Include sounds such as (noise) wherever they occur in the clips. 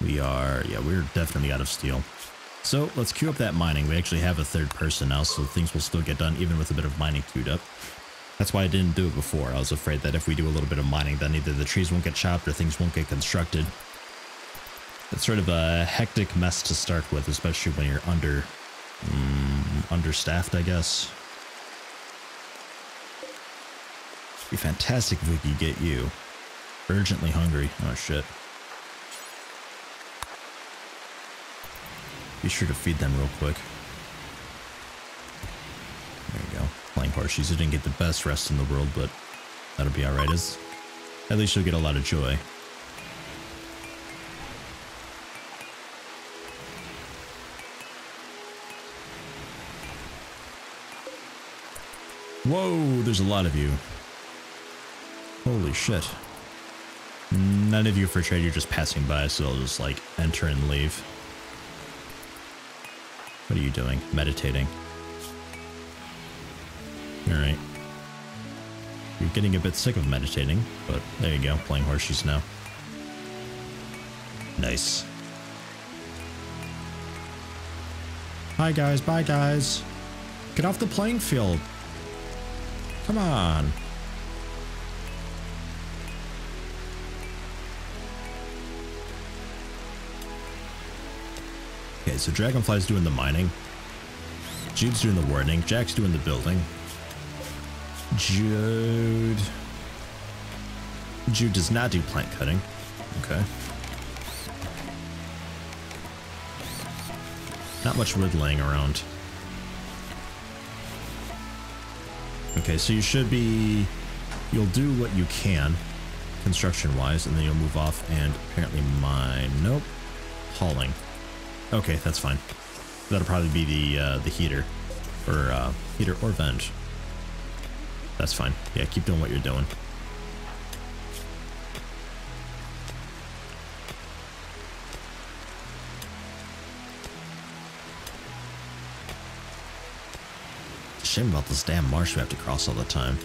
We are, yeah, we're definitely out of steel. So let's queue up that mining. We actually have a third person now, so things will still get done even with a bit of mining queued up. That's why I didn't do it before. I was afraid that if we do a little bit of mining, then either the trees won't get chopped or things won't get constructed. It's sort of a hectic mess to start with, especially when you're under, um, understaffed, I guess. It'd be fantastic if we could get you. Urgently hungry. Oh shit. Be sure to feed them real quick. There you go. Playing horseshoes. You didn't get the best rest in the world, but that'll be alright. As At least you'll get a lot of joy. Whoa, there's a lot of you. Holy shit. None of you for trade, you're just passing by, so I'll just like enter and leave. What are you doing? Meditating. Alright. You're getting a bit sick of meditating, but there you go, playing horseshoes now. Nice. Hi guys, bye guys. Get off the playing field. Come on. Okay, so Dragonfly's doing the mining. Jude's doing the warning. Jack's doing the building. Jude... Jude does not do plant cutting. Okay. Not much wood laying around. Okay, so you should be... You'll do what you can, construction-wise, and then you'll move off and apparently mine. Nope. Hauling. Okay, that's fine. That'll probably be the uh, the heater, or uh, heater or vent. That's fine. Yeah, keep doing what you're doing. Shame about this damn marsh we have to cross all the time.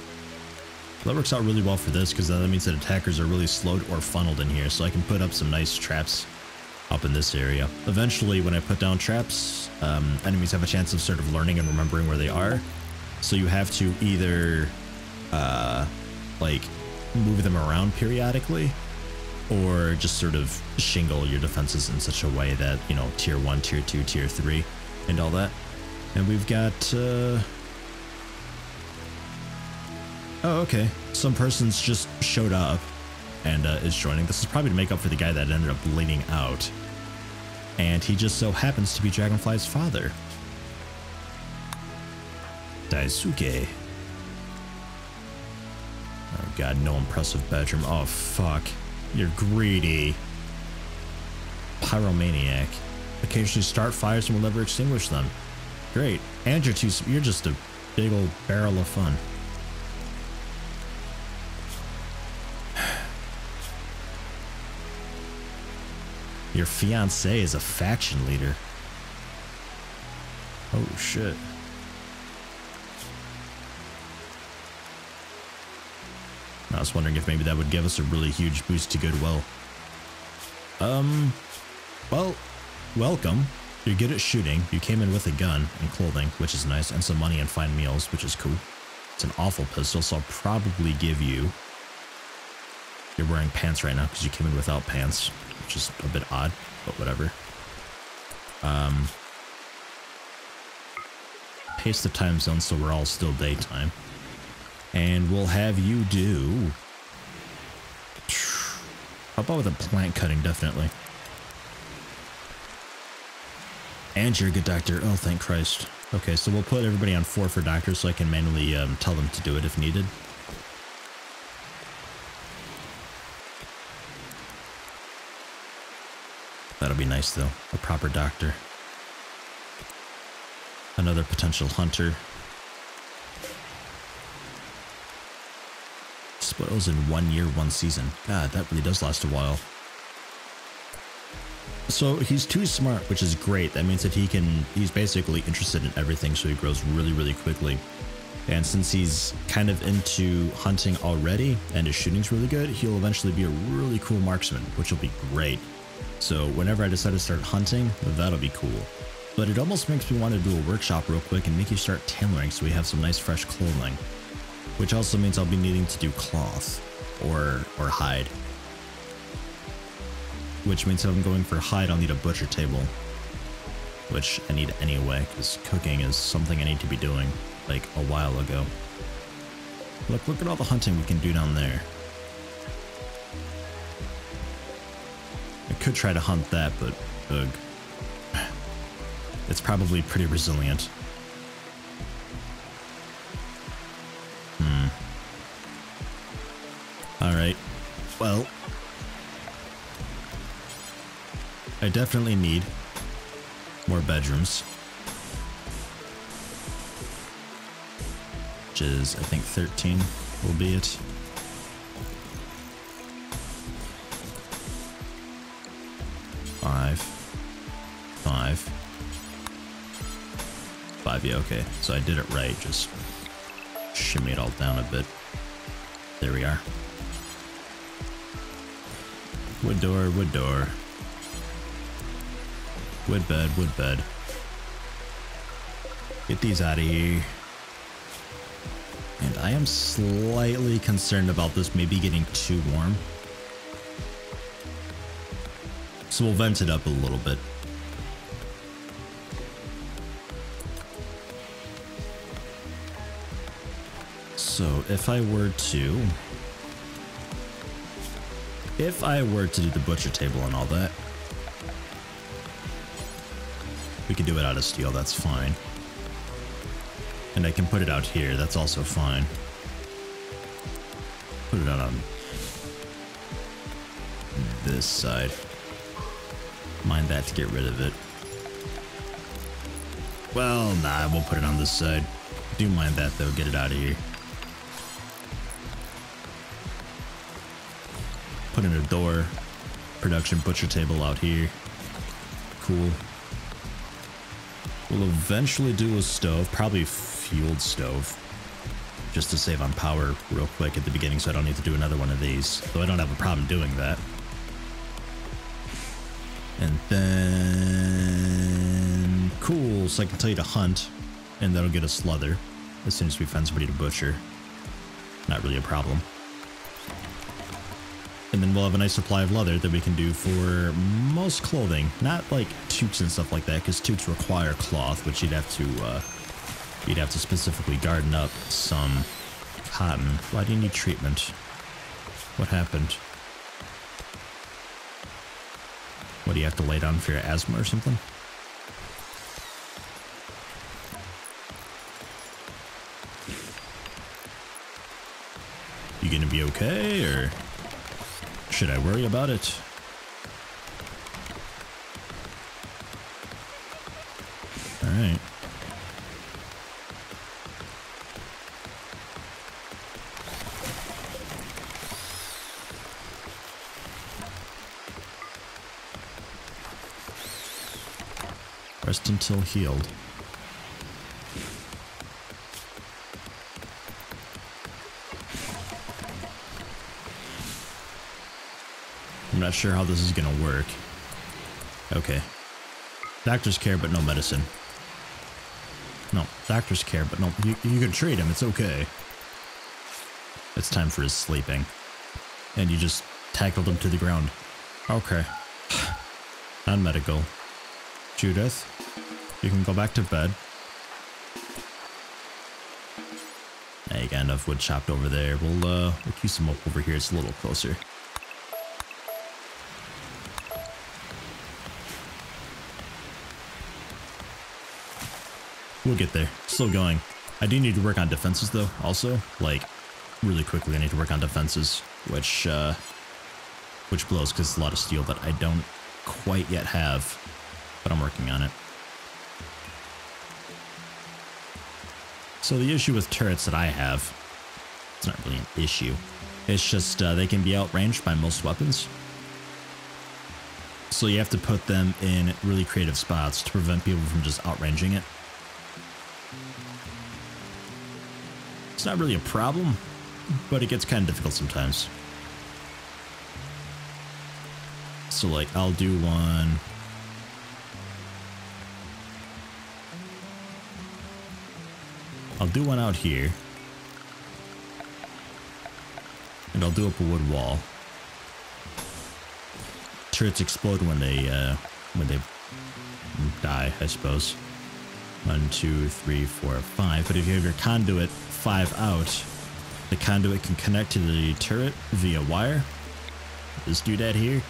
That works out really well for this because that means that attackers are really slowed or funneled in here, so I can put up some nice traps up in this area. Eventually, when I put down traps, um, enemies have a chance of sort of learning and remembering where they are. So you have to either, uh, like, move them around periodically, or just sort of shingle your defenses in such a way that, you know, tier 1, tier 2, tier 3, and all that. And we've got, uh... Oh, okay. Some person's just showed up and uh, is joining. This is probably to make up for the guy that ended up bleeding out and he just so happens to be Dragonfly's father. Daisuke. Oh god, no impressive bedroom. Oh fuck. You're greedy. Pyromaniac. Occasionally start fires and will never extinguish them. Great. And you're too you're just a big old barrel of fun. Your fiance is a faction leader. Oh shit. I was wondering if maybe that would give us a really huge boost to goodwill. Um, well, welcome. You're good at shooting. You came in with a gun and clothing, which is nice, and some money and fine meals, which is cool. It's an awful pistol, so I'll probably give you... You're wearing pants right now because you came in without pants which is a bit odd, but whatever. Um, paste the time zone so we're all still daytime. And we'll have you do... How about with a plant cutting, definitely. And you're a good doctor. Oh, thank Christ. Okay, so we'll put everybody on four for doctors so I can manually um, tell them to do it if needed. That'll be nice though. A proper doctor. Another potential hunter. Spoils in one year, one season. God, that really does last a while. So he's too smart, which is great. That means that he can, he's basically interested in everything, so he grows really, really quickly. And since he's kind of into hunting already and his shooting's really good, he'll eventually be a really cool marksman, which will be great. So whenever I decide to start hunting, that'll be cool. But it almost makes me want to do a workshop real quick and make you start tailoring so we have some nice fresh clothing. Which also means I'll be needing to do cloth or or hide. Which means if I'm going for hide, I'll need a butcher table. Which I need anyway, because cooking is something I need to be doing, like, a while ago. Look, look at all the hunting we can do down there. I could try to hunt that, but, ugh. It's probably pretty resilient. Hmm. Alright. Well. I definitely need more bedrooms. Which is, I think, 13 will be it. Five. Five. Five, yeah, okay. So I did it right, just shimmy it all down a bit. There we are. Wood door, wood door. Wood bed, wood bed. Get these out of here. And I am slightly concerned about this maybe getting too warm. We'll vent it up a little bit. So if I were to if I were to do the butcher table and all that, we could do it out of steel, that's fine. And I can put it out here, that's also fine. Put it out on this side. Mind that to get rid of it. Well, nah, we'll put it on this side. Do mind that though, get it out of here. Put in a door. Production butcher table out here. Cool. We'll eventually do a stove, probably fueled stove. Just to save on power real quick at the beginning so I don't need to do another one of these. Though I don't have a problem doing that. And then... Cool, so I can tell you to hunt. And that'll get us leather. As soon as we find somebody to butcher. Not really a problem. And then we'll have a nice supply of leather that we can do for most clothing. Not like toques and stuff like that, because toques require cloth, which you'd have to, uh, you'd have to specifically garden up some cotton. Why do you need treatment? What happened? What, do you have to lay down for your asthma or something? You gonna be okay, or... Should I worry about it? Alright. Rest until healed. I'm not sure how this is gonna work. Okay. Doctor's care, but no medicine. No, doctor's care, but no, you, you can treat him, it's okay. It's time for his sleeping. And you just tackled him to the ground. Okay. (sighs) Non-medical. Judith, you can go back to bed. You got enough wood chopped over there. We'll, uh, we'll keep some up over here. It's a little closer. We'll get there. Still going. I do need to work on defenses though, also. Like, really quickly I need to work on defenses, which, uh, which blows because it's a lot of steel that I don't quite yet have, but I'm working on it. So the issue with turrets that I have, it's not really an issue. It's just uh, they can be outranged by most weapons. So you have to put them in really creative spots to prevent people from just outranging it. It's not really a problem, but it gets kind of difficult sometimes. So like I'll do one. I'll do one out here. And I'll do up a wood wall. Turrets explode when they uh when they die, I suppose. One, two, three, four, five. But if you have your conduit five out, the conduit can connect to the turret via wire. Just do that here.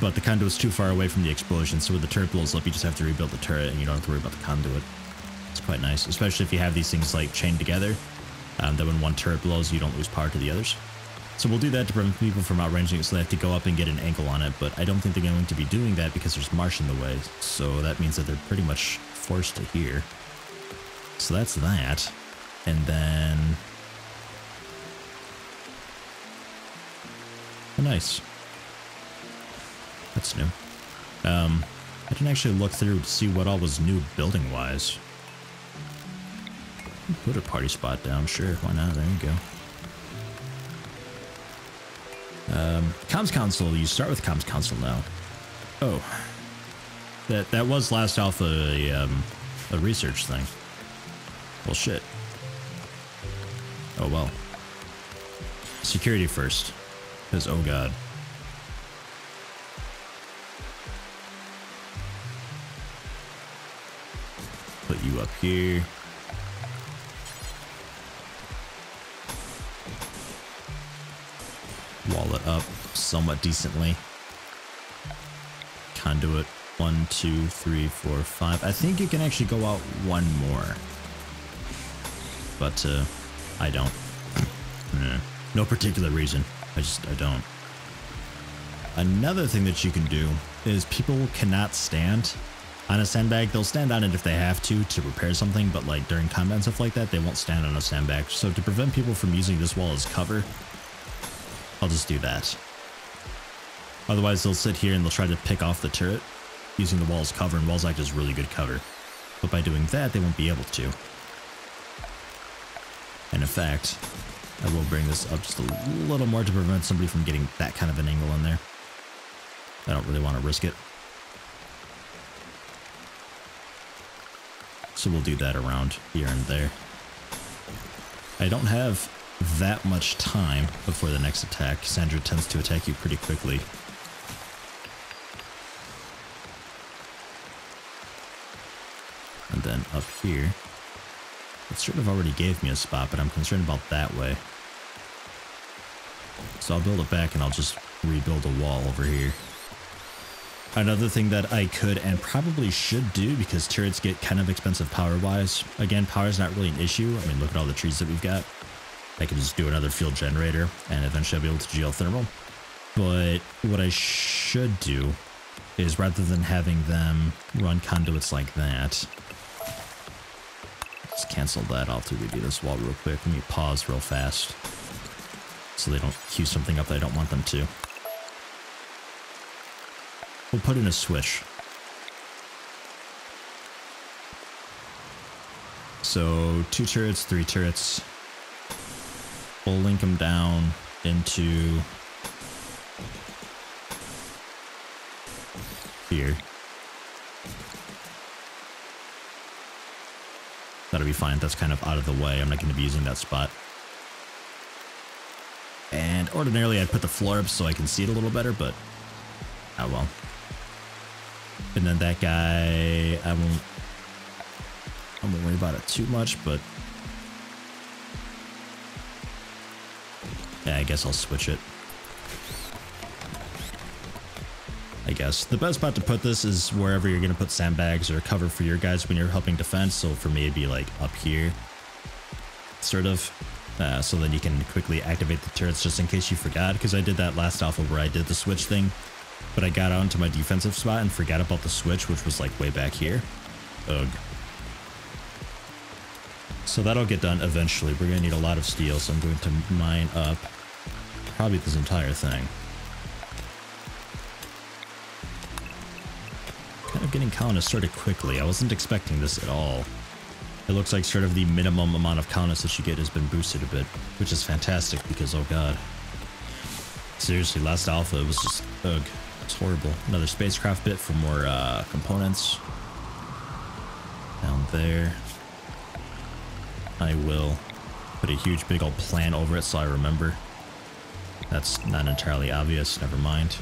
But the conduit's too far away from the explosion, so when the turret blows up, you just have to rebuild the turret and you don't have to worry about the conduit. It's quite nice, especially if you have these things like chained together. Um, that when one turret blows, you don't lose power to the others. So we'll do that to prevent people from outranging it, so they have to go up and get an angle on it, but I don't think they're going to be doing that because there's marsh in the way, so that means that they're pretty much forced to here. So that's that. And then... Oh, nice. That's new. Um, I didn't actually look through to see what all was new building-wise. Put a party spot down, sure, why not? There you go. Um, comms console, you start with comms console now. Oh. That that was last alpha a, um, a research thing. Well, shit. Oh, well. Security first. Because, oh god. Put you up here. Up somewhat decently. Conduit one, two, three, four, five. I think you can actually go out one more. But, uh, I don't. (clears throat) no particular reason. I just, I don't. Another thing that you can do is people cannot stand on a sandbag. They'll stand on it if they have to to repair something, but like during combat and stuff like that, they won't stand on a sandbag. So to prevent people from using this wall as cover, I'll just do that. Otherwise, they'll sit here and they'll try to pick off the turret using the wall's cover, and walls act as really good cover. But by doing that, they won't be able to. And in fact, I will bring this up just a little more to prevent somebody from getting that kind of an angle in there. I don't really want to risk it. So we'll do that around here and there. I don't have that much time before the next attack. Sandra tends to attack you pretty quickly. And then up here, it sort of already gave me a spot, but I'm concerned about that way. So I'll build it back and I'll just rebuild a wall over here. Another thing that I could and probably should do because turrets get kind of expensive power-wise. Again, power is not really an issue. I mean, look at all the trees that we've got. I could just do another fueled generator and eventually I'll be able to geothermal. But what I should do is rather than having them run conduits like that, let's cancel that. I'll to redo this wall real quick. Let me pause real fast so they don't queue something up that I don't want them to. We'll put in a switch. So two turrets, three turrets. We'll link them down into here. That'll be fine. That's kind of out of the way. I'm not going to be using that spot. And ordinarily I'd put the floor up so I can see it a little better, but oh well. And then that guy, I won't, I won't worry about it too much, but yeah, I guess I'll switch it. I guess. The best spot to put this is wherever you're going to put sandbags or cover for your guys when you're helping defend. So for me, it'd be like up here, sort of. Uh, so then you can quickly activate the turrets just in case you forgot. Because I did that last alpha where I did the switch thing. But I got onto my defensive spot and forgot about the switch, which was like way back here. Ugh. So that'll get done eventually. We're going to need a lot of steel, so I'm going to mine up probably this entire thing. Kind of getting colonists sort of quickly. I wasn't expecting this at all. It looks like sort of the minimum amount of colonists that you get has been boosted a bit, which is fantastic because, oh god. Seriously, last alpha, it was just, ugh. It's horrible. Another spacecraft bit for more uh, components. Down there. I will put a huge big old plan over it so I remember. That's not entirely obvious, never mind.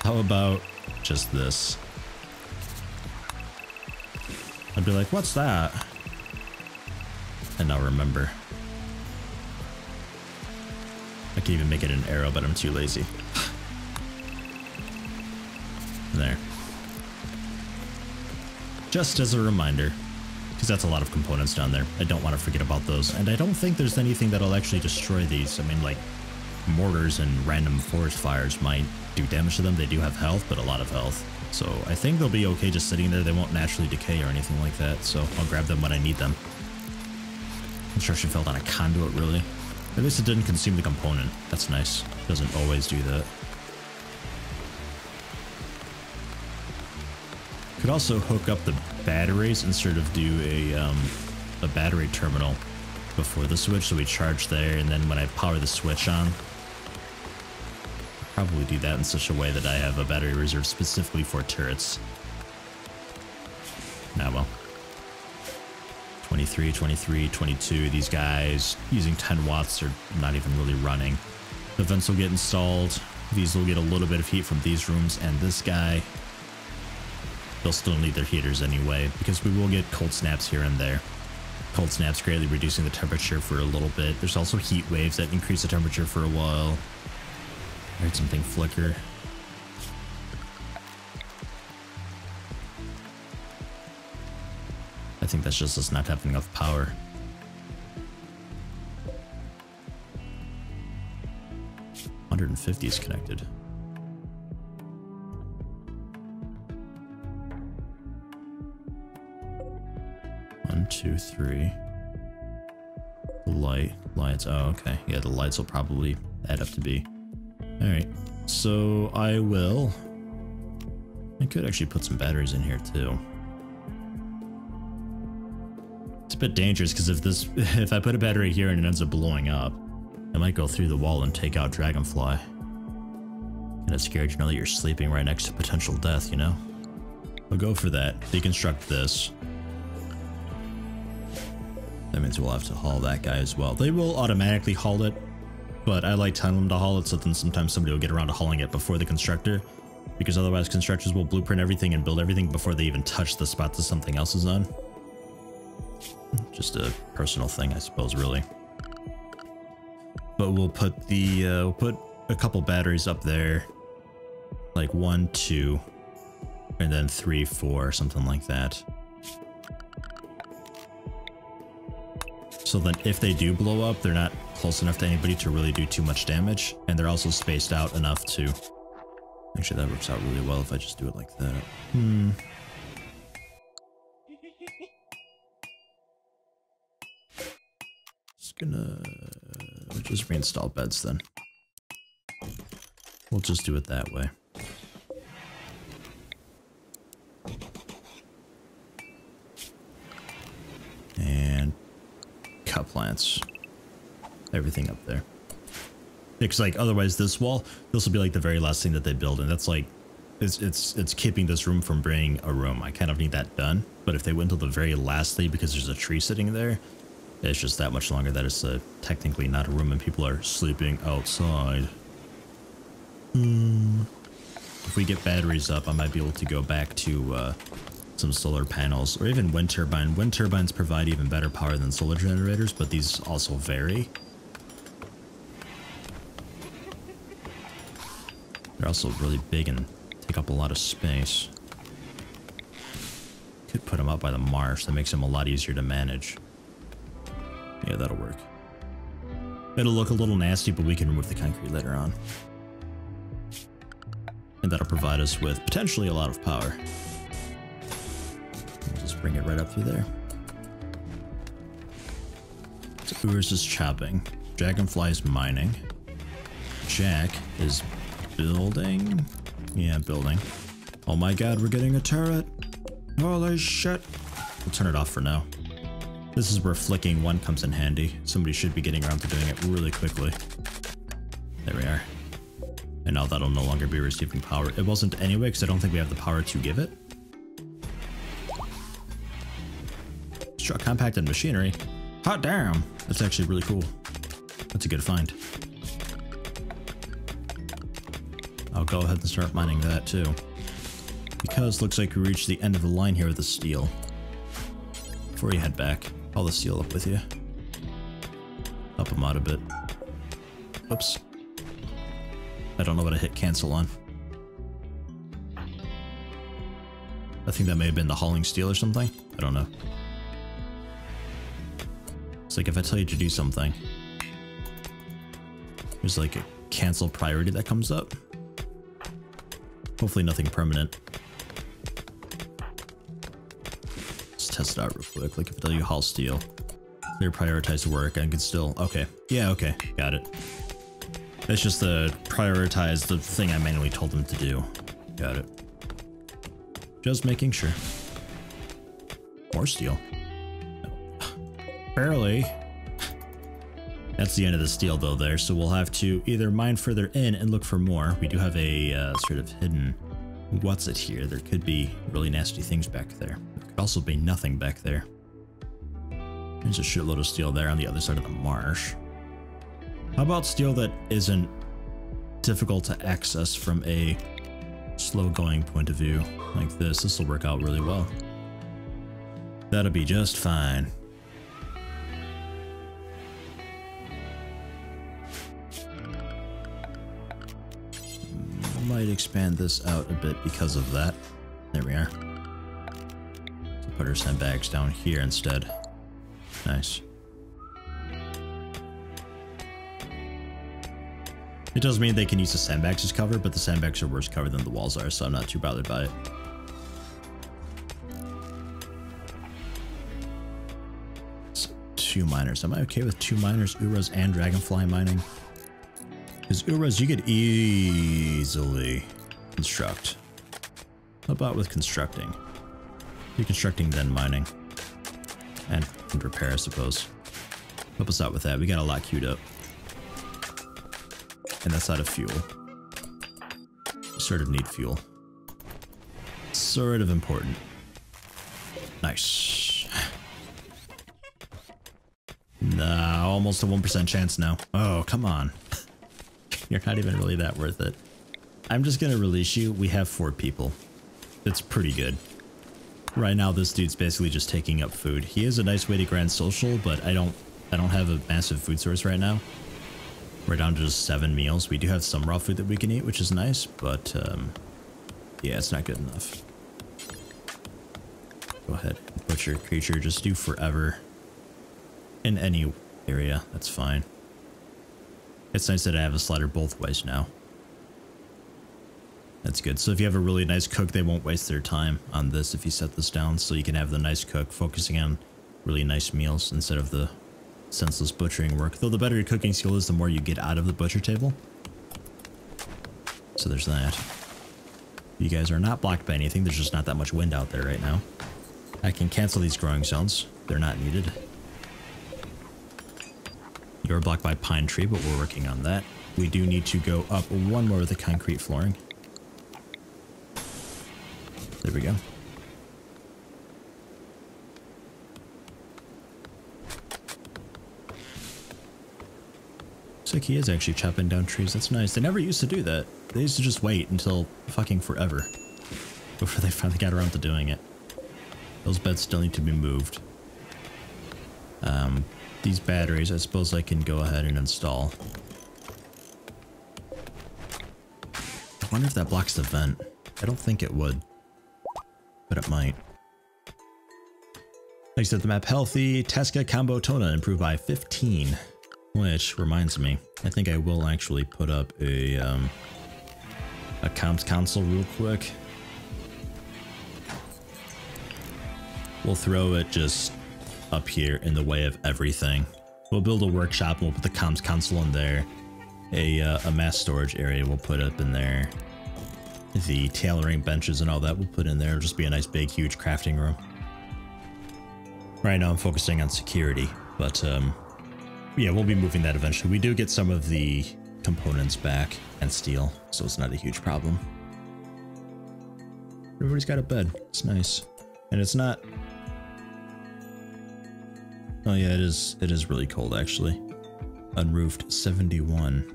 How about just this? I'd be like, what's that? And I'll remember. I can even make it an arrow, but I'm too lazy. (sighs) there. Just as a reminder, because that's a lot of components down there. I don't want to forget about those. And I don't think there's anything that'll actually destroy these. I mean, like, mortars and random forest fires might do damage to them. They do have health, but a lot of health. So I think they'll be okay just sitting there. They won't naturally decay or anything like that. So I'll grab them when I need them. Construction failed on a conduit, really. At least it didn't consume the component. That's nice. Doesn't always do that. Could also hook up the batteries and sort of do a, um, a battery terminal before the switch so we charge there and then when I power the switch on probably do that in such a way that I have a battery reserve specifically for turrets. Now well. 23, 23, 22, these guys using 10 watts are not even really running. The vents will get installed. These will get a little bit of heat from these rooms and this guy. They'll still need their heaters anyway because we will get cold snaps here and there. Cold snaps greatly reducing the temperature for a little bit. There's also heat waves that increase the temperature for a while. Heard something flicker. I think that's just us not having enough power. Hundred and fifty is connected. One, two, three. Light, lights. Oh, okay. Yeah, the lights will probably add up to be. Alright, so I will... I could actually put some batteries in here too. It's a bit dangerous because if this, (laughs) if I put a battery here and it ends up blowing up, it might go through the wall and take out Dragonfly. And it's scared you know that you're sleeping right next to potential death, you know? I'll go for that. Deconstruct this. That means we'll have to haul that guy as well. They will automatically haul it, but I like telling them to haul it so then sometimes somebody will get around to hauling it before the constructor because otherwise constructors will blueprint everything and build everything before they even touch the spot that something else is on. Just a personal thing, I suppose, really. But we'll put the, uh, we'll put a couple batteries up there, like one, two, and then three, four, something like that. So that if they do blow up, they're not close enough to anybody to really do too much damage, and they're also spaced out enough to... Actually, that works out really well if I just do it like that. Hmm. Just gonna... just reinstall beds then. We'll just do it that way. And cut plants. Everything up there. Because like otherwise this wall, this will be like the very last thing that they build, and that's like it's it's it's keeping this room from being a room. I kind of need that done. But if they went until the very last thing because there's a tree sitting there, it's just that much longer that it's uh, technically not a room and people are sleeping outside. Hmm. If we get batteries up, I might be able to go back to uh, some solar panels or even wind turbine. Wind turbines provide even better power than solar generators, but these also vary. They're also really big and take up a lot of space. Could put them up by the marsh. That makes them a lot easier to manage. Yeah, that'll work. It'll look a little nasty, but we can remove the concrete later on. And that'll provide us with potentially a lot of power. Bring it right up through there. So Urs is chopping. Dragonfly is mining. Jack is building. Yeah, building. Oh my god, we're getting a turret. Holy shit. We'll turn it off for now. This is where flicking one comes in handy. Somebody should be getting around to doing it really quickly. There we are. And now that'll no longer be receiving power. It wasn't anyway, because I don't think we have the power to give it. Struck compacted machinery. Hot damn! That's actually really cool. That's a good find. I'll go ahead and start mining that too. Because looks like we reached the end of the line here with the steel. Before you head back, I'll the steel up with you. Up them out a bit. Oops. I don't know what I hit cancel on. I think that may have been the hauling steel or something. I don't know. It's like if I tell you to do something, there's like a cancel priority that comes up. Hopefully nothing permanent. Let's test it out real quick. Like if I tell you haul steel, clear prioritized work, and can still, okay. Yeah, okay, got it. It's just the prioritize the thing I manually told them to do. Got it. Just making sure. More steel. Barely. That's the end of the steel though there, so we'll have to either mine further in and look for more. We do have a uh, sort of hidden what's it here. There could be really nasty things back there. There could also be nothing back there. There's a shitload of steel there on the other side of the marsh. How about steel that isn't difficult to access from a slow going point of view like this? This will work out really well. That'll be just fine. Might expand this out a bit because of that. There we are. So put our sandbags down here instead. Nice. It does mean they can use the sandbags as cover, but the sandbags are worse cover than the walls are, so I'm not too bothered by it. Two miners. Am I okay with two miners, Uras, and Dragonfly mining? Uras, you could easily construct. How about with constructing? Deconstructing, then mining. And, and repair, I suppose. Help us out with that. We got a lot queued up. And that's out of fuel. Sort of need fuel. Sort of important. Nice. Nah, almost a 1% chance now. Oh, come on. You're not even really that worth it. I'm just gonna release you. We have four people. It's pretty good. Right now, this dude's basically just taking up food. He is a nice way to grand social, but I don't, I don't have a massive food source right now. We're down to just seven meals. We do have some raw food that we can eat, which is nice, but um, yeah, it's not good enough. Go ahead, butcher creature. Just do forever in any area. That's fine. It's nice that I have a slider both ways now. That's good. So if you have a really nice cook, they won't waste their time on this if you set this down. So you can have the nice cook focusing on really nice meals instead of the senseless butchering work. Though the better your cooking skill is, the more you get out of the butcher table. So there's that. You guys are not blocked by anything. There's just not that much wind out there right now. I can cancel these growing zones. They're not needed. You're blocked by pine tree, but we're working on that. We do need to go up one more with the concrete flooring. There we go. Looks like he is actually chopping down trees. That's nice. They never used to do that. They used to just wait until fucking forever before they finally got around to doing it. Those beds still need to be moved. Um, these batteries, I suppose I can go ahead and install. I wonder if that blocks the vent. I don't think it would, but it might. I said, the map healthy, Tesca combo Tona improved by 15, which reminds me, I think I will actually put up a, um, a comms console real quick. We'll throw it just up here in the way of everything. We'll build a workshop and we'll put the comms console in there. A, uh, a mass storage area we'll put up in there. The tailoring benches and all that we'll put in there. It'll just be a nice big huge crafting room. Right now I'm focusing on security, but um, yeah, we'll be moving that eventually. We do get some of the components back and steel, so it's not a huge problem. Everybody's got a bed. It's nice. And it's not... Oh yeah, it is, it is really cold actually. Unroofed 71.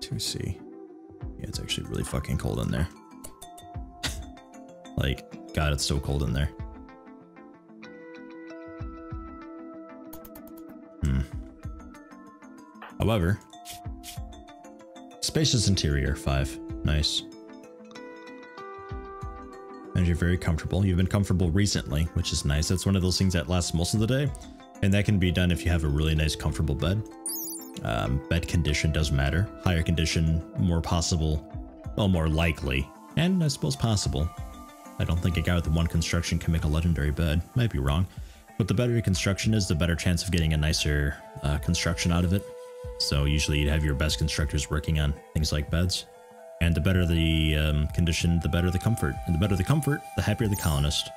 2C. Yeah, it's actually really fucking cold in there. (laughs) like, god, it's so cold in there. Hmm. However, spacious interior, 5. Nice. And you're very comfortable. You've been comfortable recently, which is nice. That's one of those things that lasts most of the day. And that can be done if you have a really nice comfortable bed. Um, bed condition does matter. Higher condition, more possible, well, more likely, and I suppose possible. I don't think a guy with one construction can make a legendary bed. Might be wrong. But the better your construction is, the better chance of getting a nicer uh, construction out of it. So usually you'd have your best constructors working on things like beds. And the better the um, condition, the better the comfort. And the better the comfort, the happier the colonist.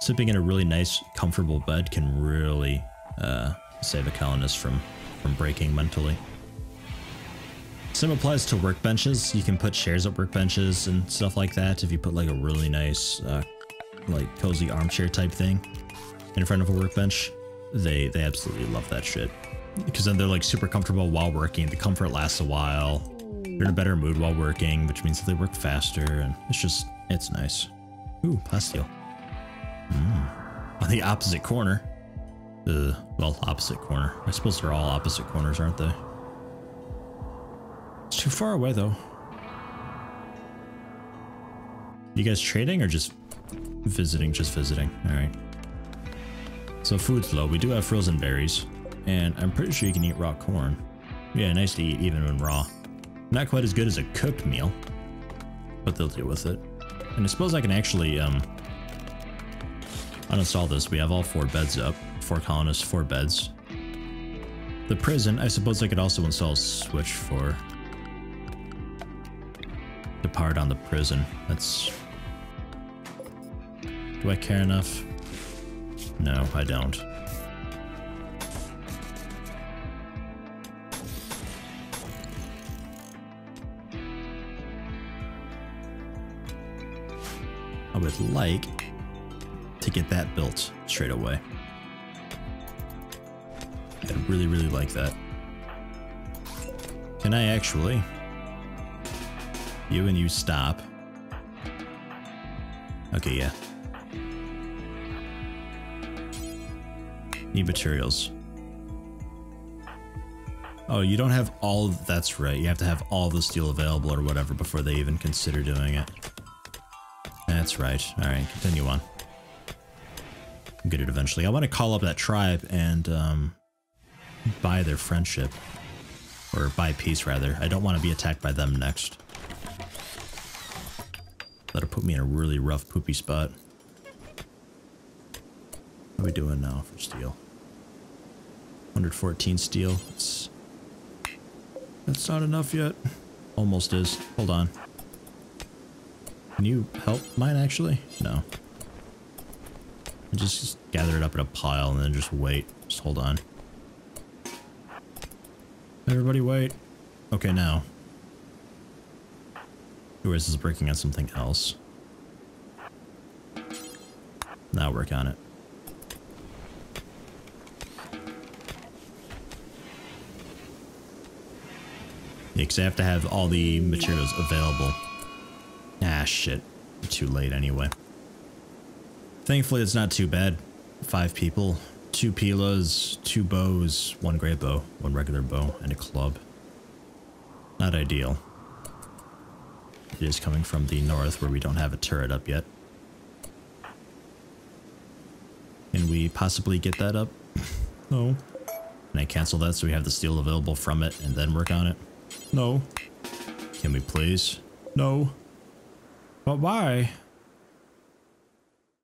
Sleeping in a really nice, comfortable bed can really uh, save a colonist from, from breaking mentally. Same applies to workbenches. You can put chairs at workbenches and stuff like that if you put like a really nice, uh, like cozy armchair type thing in front of a workbench. They they absolutely love that shit because then they're like super comfortable while working. The comfort lasts a while. They're in a better mood while working, which means that they work faster, and it's just it's nice. Ooh, plasteel. Mm. On the opposite corner. Uh, well, opposite corner. I suppose they're all opposite corners, aren't they? It's too far away, though. You guys trading or just visiting? Just visiting. All right. So food's low. We do have frozen berries. And I'm pretty sure you can eat raw corn. Yeah, nice to eat even when raw. Not quite as good as a cooked meal. But they'll deal with it. And I suppose I can actually um, uninstall this. We have all four beds up. Four colonists, four beds. The prison, I suppose I could also install switch for depart on the prison. That's... Do I care enough? No, I don't. Would like to get that built straight away. I really, really like that. Can I actually? You and you stop. Okay, yeah. Need materials. Oh, you don't have all, that's right. You have to have all the steel available or whatever before they even consider doing it. That's right. All right, continue on. Get it eventually. I want to call up that tribe and um, buy their friendship. Or buy peace, rather. I don't want to be attacked by them next. That'll put me in a really rough, poopy spot. What are we doing now for steel? 114 steel. That's not enough yet. Almost is. Hold on. Can you help mine, actually? No. Just, just gather it up in a pile and then just wait. Just hold on. Everybody wait. Okay, now. Who is this breaking on something else? Now work on it. Because I have to have all the materials available. Ah, shit. Too late anyway. Thankfully, it's not too bad. Five people, two pilas, two bows, one great bow, one regular bow, and a club. Not ideal. It is coming from the north where we don't have a turret up yet. Can we possibly get that up? no. Can I cancel that so we have the steel available from it and then work on it? No. Can we please? No. Why?